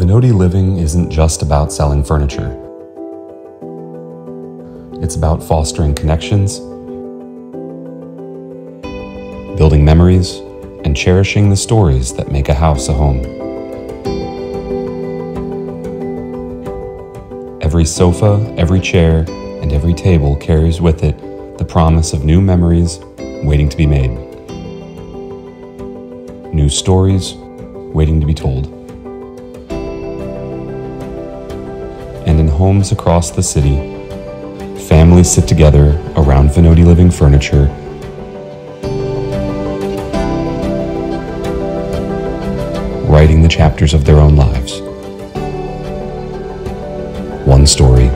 Vinoti living isn't just about selling furniture. It's about fostering connections, building memories, and cherishing the stories that make a house a home. Every sofa, every chair, and every table carries with it the promise of new memories waiting to be made, new stories waiting to be told. Homes across the city, families sit together around Vinoti Living furniture. Writing the chapters of their own lives, one story.